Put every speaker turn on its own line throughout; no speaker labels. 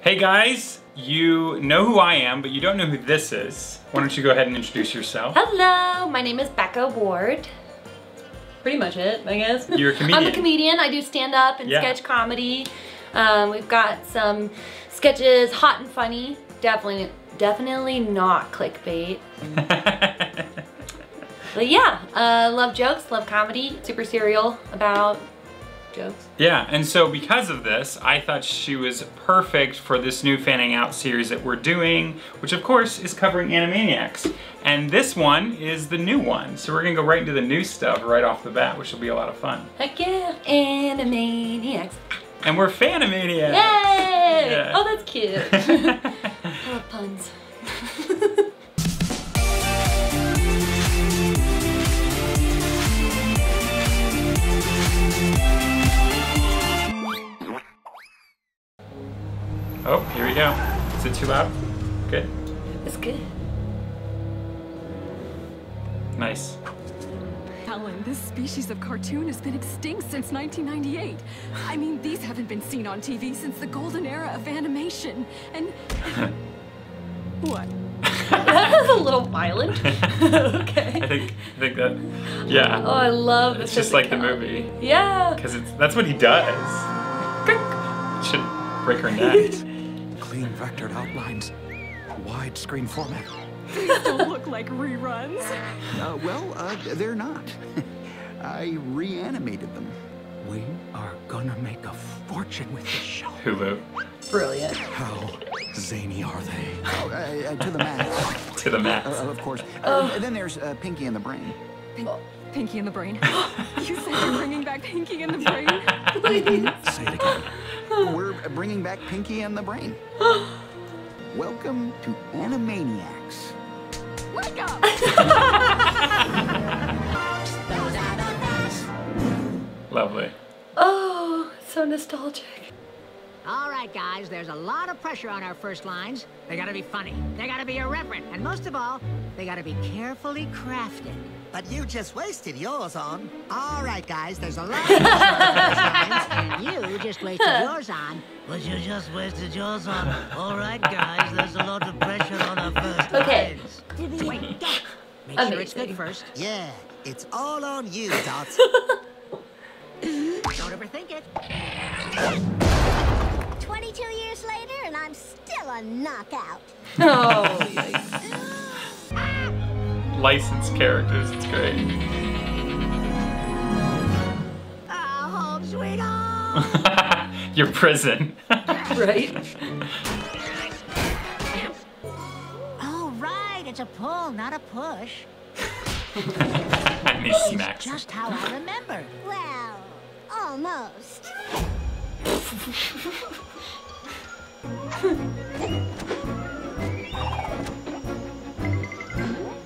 Hey guys, you know who I am, but you don't know who this is. Why don't you go ahead and introduce yourself?
Hello, my name is Becca Ward. Pretty much it, I guess.
You're a comedian.
I'm a comedian. I do stand up and
Yeah.
sketch comedy. Um, we've got some sketches, hot and funny. Definitely, definitely not clickbait. But yeah, uh, love jokes, love comedy. Super serial about jokes.
yeah, and so because of this, I thought she was perfect for this new fanning out series that we're doing, which of course is covering Animaniacs. And this one is the new one. So we're gonna go right into the new stuff right off the bat, which will be a lot of fun.
Heck yeah, Animaniacs.
And we're Fanimaniacs!
Yay!
Yeah.
Oh, that's cute. I love puns.
go. Is it too loud? Good.
It's good.
Nice.
Helen, this species of cartoon has been extinct since 1998. I mean, these haven't been seen on TV since the golden era of animation. And. what?
that was a little violent. okay.
I think I think that yeah.
Oh, I love
It's just like the movie.
Yeah.
Because it's that's what he does. Should break her neck.
Clean vectored outlines, widescreen format.
These don't look like reruns.
Uh, well, uh, they're not. I reanimated them.
We are gonna make a fortune with this show.
Hulu
Brilliant.
How zany are they?
Oh, uh, uh, to the max.
to the
Uh,
max.
of course. Uh, and then there's uh, Pinky and the Brain.
Pink, Pinky in the Brain. you said you're bringing back Pinky in the Brain?
Say it again.
We're bringing back Pinky and the Brain. Welcome to Animaniacs.
Wake up!
Lovely.
Oh, so nostalgic.
All right, guys, there's a lot of pressure on our first lines. They gotta be funny, they gotta be irreverent, and most of all, they gotta be carefully crafted.
But you just wasted yours on. All right, guys, there's a lot of pressure on our first lines.
And you just wasted yours on.
But you just wasted yours on. All right, guys, there's a lot of pressure on our first
Okay.
lines.
Wait, don't. Make sure it's good first.
Yeah, it's all on you, Dot.
Don't overthink it.
22 years later, and I'm still a knockout.
Oh, yikes.
Licensed characters. It's great.
Oh, home sweet home.
Your prison.
right?
oh, right, it's a pull, not a push.
and he
It's
smacks.
just how I remembered.
Well, almost.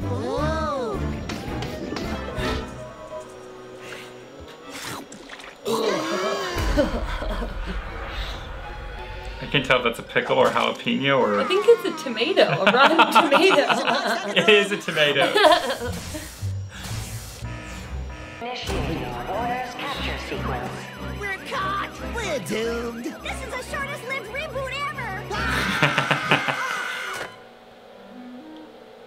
Whoa.
I can't tell if that's a pickle or jalapeno or...
I think it's a tomato, a rotten tomato.
it is a tomato.
Initiating orders capture sequence.
We're caught. We're doomed.
This is the shortest lived reboot ever.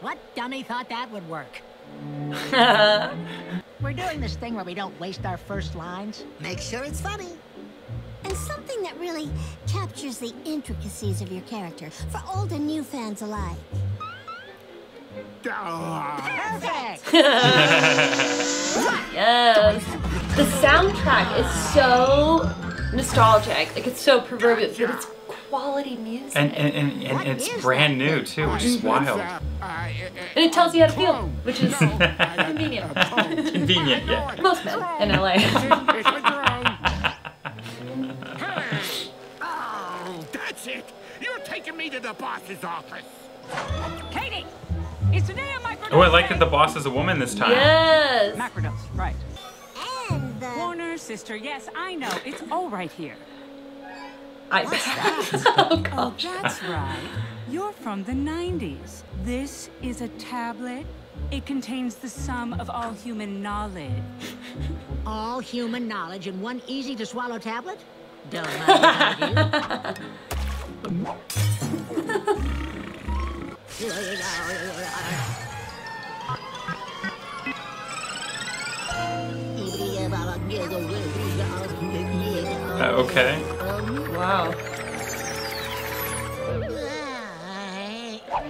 What dummy thought that would work? We're doing this thing where we don't waste our first lines.
Make sure it's funny.
And something that really captures the intricacies of your character for old and new fans alike.
Perfect!
yes. The soundtrack is so nostalgic. Like, it's so proverbial, but it's quality music.
And and, and, and it's
is
brand new too, which is wild.
And it tells you how to feel, which is convenient.
Convenient, yeah.
Most men in LA.
Oh, that's it. You're taking me to the boss's office.
Katie! It's today on Microdose.
Oh, I like that the boss is a woman this time.
yes.
Macrodose, right.
And the.
Warner, sister, yes, I know. It's all right here.
I oh,
Oh,
gosh.
that's right. You're from the 90s. This is a tablet. It contains the sum of all human knowledge.
All human knowledge in one easy to swallow tablet? Don't mind if I.
Uh, okay.
Wow.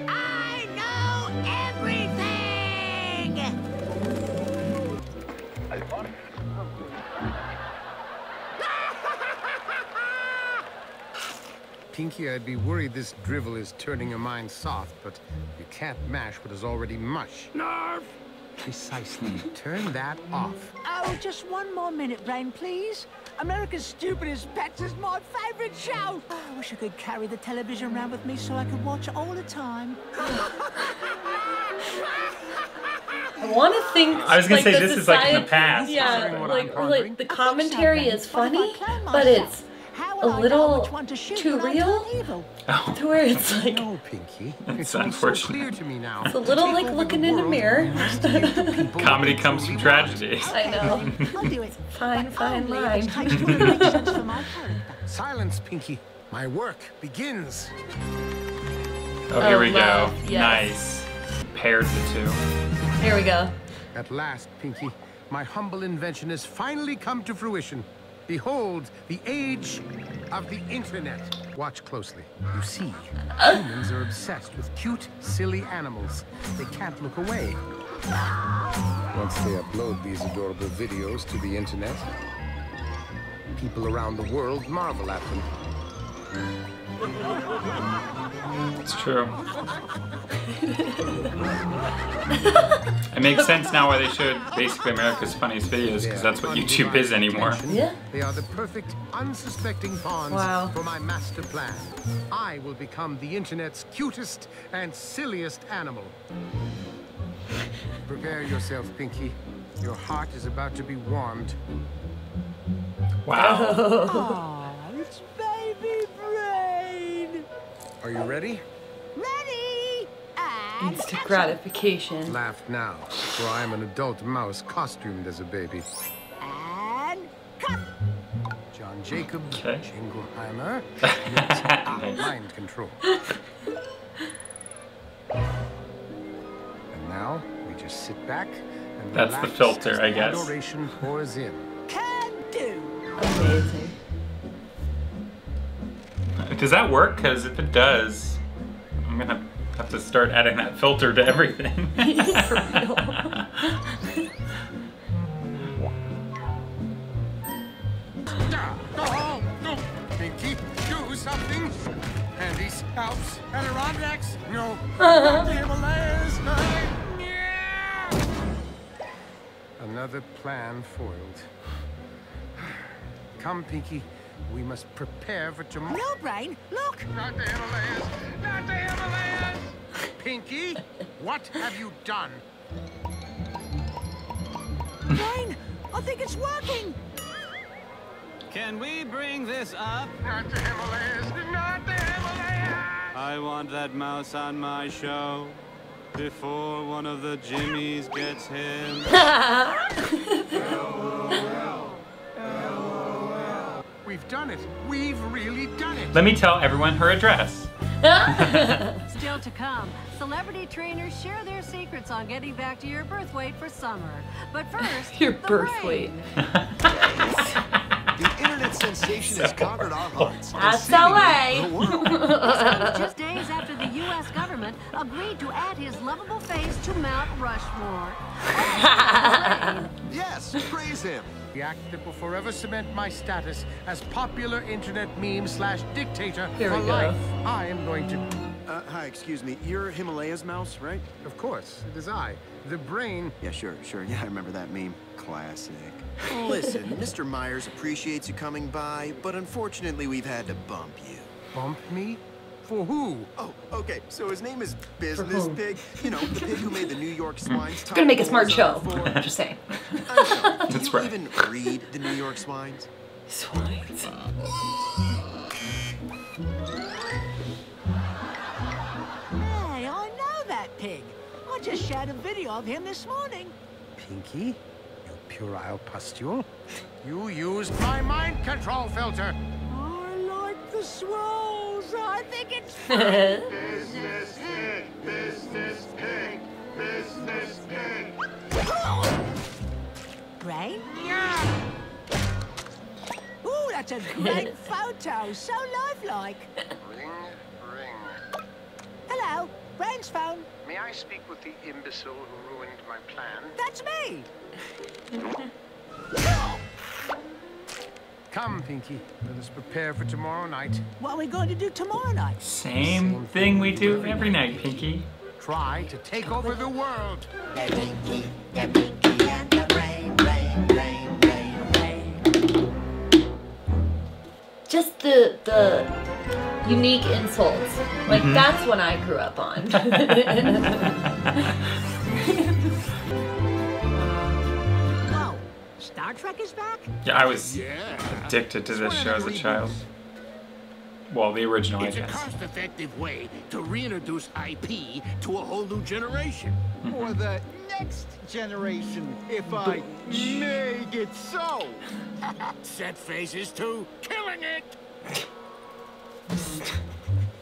I know everything!
Pinky, I'd be worried this drivel is turning your mind soft, but you can't mash what is already mush.
Nerf!
Precisely. Turn that off.
Oh, just one more minute, Brain, please. America's Stupidest Pets is my favorite show. I wish I could carry the television around with me so I could watch it all the time.
I want to think.
I was gonna
like,
say
the
this is, like, in the past.
Yeah,
Considering what I'm
like, like the commentary is
What if I
funny, but it's
How
a
will I know
little
which one to shoot
too real.
Oh,
to where it's like
No, Pinky.
It's
It's all so
unfortunate.
clear to me now.
it's a little like looking in a mirror.
comedy comes from tragedy.
I know.
I'll do it.
Fine, fine line.
it's tasteful and makes sense for my.
Silence, Pinky. My work begins.
Oh, here
Oh,
we go.
yes.
Nice. Paired the two.
Here we go.
At last, Pinky, my humble invention has finally come to fruition. Behold, the age of the internet. Watch closely. You see, humans are obsessed with cute, silly animals. They can't look away. Once they upload these adorable videos to the internet, people around the world marvel at them.
It's true. it makes sense now why they showed basically America's funniest videos because that's what YouTube is anymore.
Yeah.
They are the perfect, unsuspecting pawns
Wow.
for my master plan. I will become the internet's cutest and silliest animal. Prepare yourself, Pinky. Your heart is about to be warmed.
Wow.
Are you ready?
Ready? And
Instant gratification.
Laugh now, for I am an adult mouse costumed as a baby.
And cut.
John Jacob
Okay.
Jingleheimer. Yes,
Nice.
mind control. And now we just sit back and
That's the filter, I
the
guess.
Adoration pours in.
Can do.
Amazing.
Does that work? Because if it does, I'm gonna have to start adding that filter to everything.
For real.
No. Pinky, do something. Andes Alps, Adirondacks, no. The Himalayas. Another plan foiled. Come, Pinky. We must prepare for tomorrow.
No brain. Look.
Not the Himalayas! Not the Himalayas! Pinky, what have you done?
Brain. I think it's working.
Can we bring this up?
Not the Himalayas! Not the Himalayas!
I want that mouse on my show before one of the Jimmies gets him.
done it. We've really done it.
Let me tell everyone her address.
Still to come, celebrity trainers share their secrets on getting back to your birth weight for summer. But first,
Your birth
brain.
weight.
The internet sensation has conquered our hearts. and
That's LA.
the world.
Just days after the U.S. government agreed to add his lovable face to Mount Rushmore.
Yes, praise him.
The act that will forever cement my status as popular internet meme slash dictator
Here
for
we go.
life. I am going to.
Uh, hi, excuse me. You're Himalayas mouse, right?
Of course, it is I, the brain.
Yeah, sure, sure. Yeah, I remember that meme. Classic. Listen, Mr. Myers appreciates you coming by, but unfortunately we've had to bump you.
Bump me? For who?
Oh, okay. So his name is Business? Pig. You know, the pig who made the New York Swines.
It's gonna make a smart show.
For...
Just saying.
I'm do
That's
you
right.
even read the New York Swines?
Swines.
Hey, I know that pig. I just shared a video of him this morning.
Pinky, you puerile pustule. You used my mind control filter.
I like the swirls. I
Business pig, business pig, business pig.
Brain? Yeah. Ooh, that's a great photo. So lifelike.
Ring, ring.
Hello, Brain's phone.
May I speak with the imbecile who ruined my plan?
That's me.
Come, Pinky. Let us prepare for tomorrow night.
What are we going to do tomorrow night?
Same thing we do every night, Pinky.
Try to take over the world.
Just the the unique insults. Like
Mhm.
that's what I grew up on.
Whoa, Star Trek is back?
Yeah, I was
Yeah.
Addicted to this show as a child. Well, the original, I
It's a
guess.
cost-effective way to reintroduce IP to a whole new generation. Mm-hmm.
For the next generation, if I may get so.
Set faces to killing it.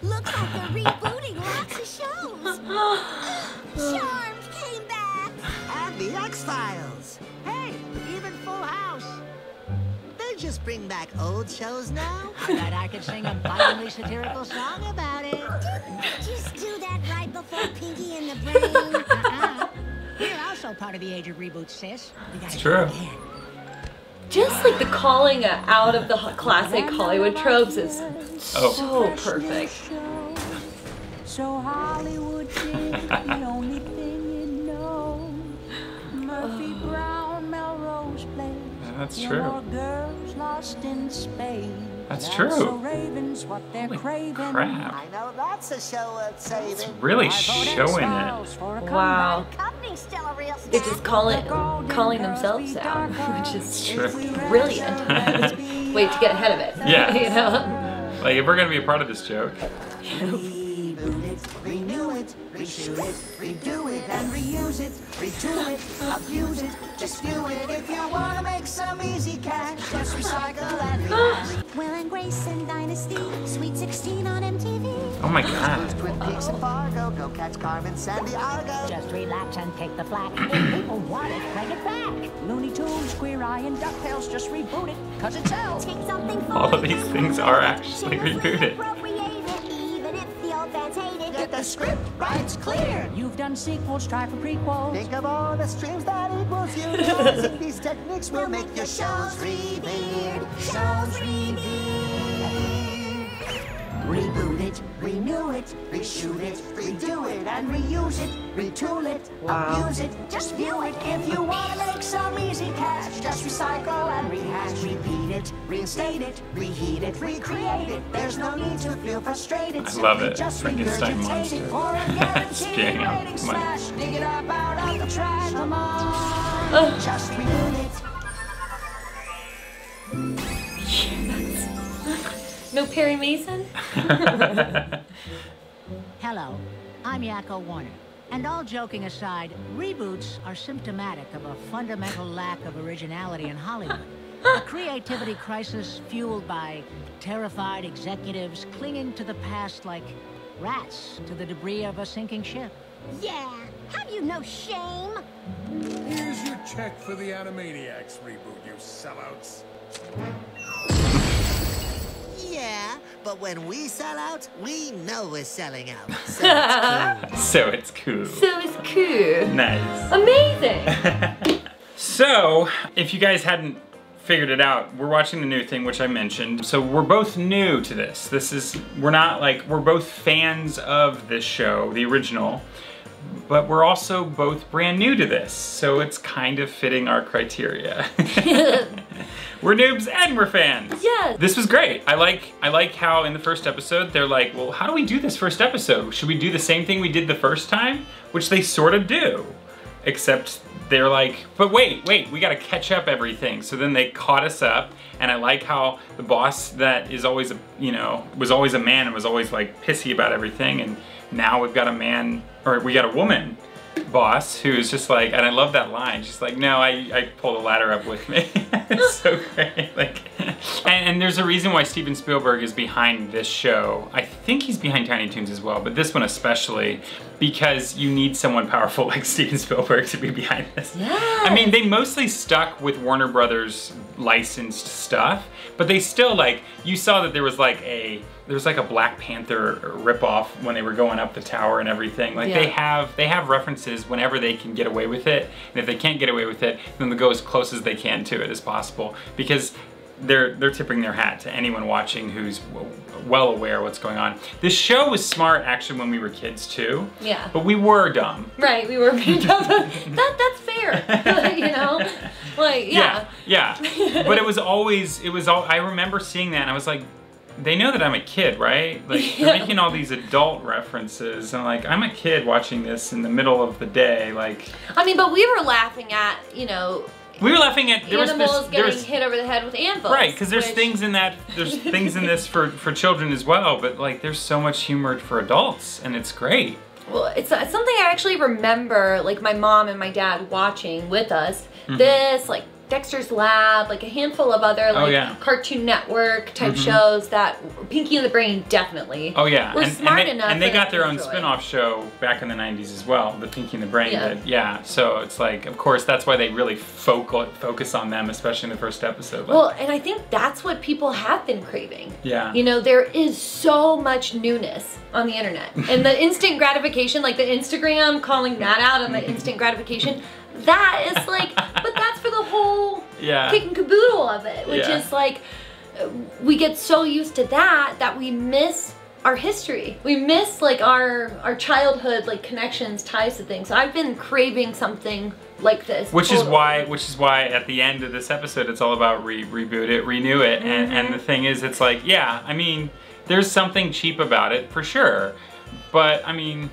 Looks like they're rebooting lots of shows. Charmed came back.
And the X-Files.
Hey,
just bring back old shows now.
I bet I could sing a bitingly satirical song about it.
Just do that right before Pinky and the Brain.
Uh-uh. We're also part of the age of reboots, sis.
It's true.
again.
Just like the calling out of the classic Hollywood tropes is
Oh.
so perfect.
So Hollywood is the only thing you know. Murphy Brown, Melrose Place.
That's true.
More girls lost in space.
That's
That's
true.
So ravens what they're
Holy
craving.
crap.
I know that's a show worth
It's really showing it.
for
Wow.
Still a real
They're just calling calling themselves out, which is
True.
brilliant. Wait to get ahead of it.
Yeah.
you know?
Like, if we're gonna be a part of this joke,
reshoot it, redo it, and reuse it, retool it, abuse it, just do it. If you wanna make some easy cash, just recycle and rehash.
Will and Grace and Dynasty, Sweet 16 on MTV.
oh my god.
Twin Peaks and Fargo, go catch Carmen Sandiego.
Just relax and take the flak. If people want it, bring it back. Looney Tunes, Queer Eye, and DuckTales, just reboot it, cause it sells.
Take something
All of these things are actually rebooted.
The
script writes clear. You've done sequels, try for prequels.
Think of all the streams that equals utilizing these techniques will make your shows revered. Shows revered.
Reboot it, renew it, reshoot it, redo it, and reuse it, retool it,
Wow.
abuse it, just view it. If you wanna make some easy cash, just recycle and rehash, repeat it, reinstate it, reheat it, recreate it. There's no need to feel frustrated.
I love it.
Just
Frankenstein monster.
it for a guaranteed rating smash. Dig it up out of the trash. Come on, just reboot
No Perry Mason?
Hello, I'm Yakko Warner. And all joking aside, reboots are symptomatic of a fundamental lack of originality in Hollywood. a creativity crisis fueled by terrified executives clinging to the past like rats to the debris of a sinking ship.
Yeah, have you no shame?
Here's your check for the Animaniacs reboot, you sellouts.
Yeah, but when we sell out, we know we're selling out. So it's cool.
So it's cool.
So it's cool.
Nice.
Amazing.
So, if you guys hadn't figured it out, we're watching the new thing, which I mentioned. So we're both new to this. This is, we're not like, we're both fans of this show, the original, but we're also both brand new to this. So it's kind of fitting our criteria. we're noobs and we're fans.
Yes.
This was great. I like I like how in the first episode they're like, well, how do we do this first episode? Should we do the same thing we did the first time? Which they sort of do. Except they're like, but wait, wait, we gotta catch up everything. So then they caught us up, and I like how the boss that is always, a, you know, was always a man and was always like pissy about everything, and now we've got a man, or we got a woman boss who's just like, and I love that line. She's like, no, I, I pulled a ladder up with me. it's so great. Like, and, and there's a reason why Steven Spielberg is behind this show. I think he's behind Tiny Toons as well, but this one especially because you need someone powerful like Steven Spielberg to be behind this.
Yes.
I mean, they mostly stuck with Warner Brothers licensed stuff, but they still like, you saw that there was like a, there was like a Black Panther ripoff when they were going up the tower and everything. Like they have, they have references whenever they can get away with it. And if they can't get away with it, then they'll go as close as they can to it as possible because they're they're tipping their hat to anyone watching who's w- well aware what's going on. This show was smart actually when we were kids too.
Yeah.
But we were dumb.
Right, we were being dumb. that that's fair. you know? Like, yeah.
Yeah. yeah. but it was always it was all I remember seeing that and I was like they know that I'm a kid, right? Like they're making all these adult references and like I'm a kid watching this in the middle of the day like
I mean, but we were laughing at, you know,
we were laughing at there was
animals
this, there
getting
was,
hit over the head with anvils.
Right, because there's
which-
things in that, there's things in this for, for children as well, but like there's so much humor for adults and it's great.
Well, it's, it's something I actually remember, like my mom and my dad watching with us.
Mhm.
This, like Dexter's Lab, like a handful of other
Oh,
like
yeah.
Cartoon Network type
Mhm.
shows that Pinky and the Brain definitely.
Oh yeah,
We're
and,
smart
and they,
enough
and they got their own
enjoy.
spin-off show back in the 90s as well, the Pinky and the Brain
Yeah.
did. Yeah, so it's like, of course, that's why they really focal, focus on them, especially in the first episode. Like,
Well, and I think that's what people have been craving.
yeah.
You know, there is so much newness on the internet. And the instant gratification, like the Instagram calling that out and the instant gratification, that is like, but that's for the whole
Yeah.
kick and caboodle of it, which
Yeah.
is like, we get so used to that that we miss our history. We miss like our our childhood like connections, ties to things. So I've been craving something like this.
Which is why, which is why at the end of this episode, it's all about re- reboot it, renew it, and,
Mm-hmm.
and the thing is, it's like, yeah, I mean, there's something cheap about it for sure, but I mean,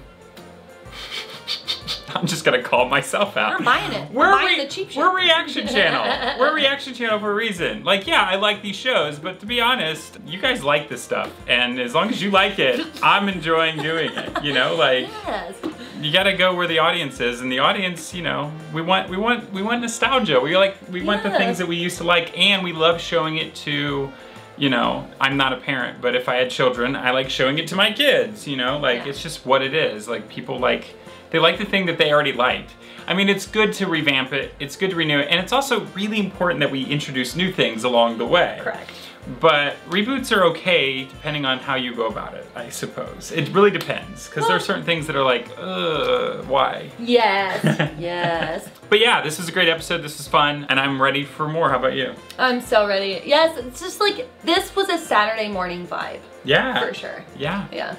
I'm just gonna call myself out.
We're buying it.
We're
buying the cheap shit.
We're reaction channel. We're reaction channel for a reason. Like, yeah, I like these shows, but to be honest, you guys like this stuff, and as long as you like it, I'm enjoying doing it. You know, like
Yes.
you gotta go where the audience is, and the audience, you know, we want we want we want nostalgia. We like we want the things that we used to like, and we love showing it to. You know, I'm not a parent, but if I had children, I like showing it to my kids. You know, like
Yeah.
it's just what it is. Like people like they like the thing that they already liked. I mean, it's good to revamp it. It's good to renew it, and it's also really important that we introduce new things along the way.
Correct.
But reboots are okay depending on how you go about it, I suppose. It really depends, because there are certain things that are like, ugh, why?
Yes. yes.
But yeah, this was a great episode. This was fun, and I'm ready for more. How about you?
I'm so ready. Yes, it's just like this was a Saturday morning vibe.
Yeah.
For sure.
Yeah.
Yeah.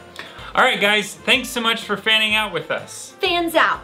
All right, guys, thanks so much for fanning out with us.
Fans out.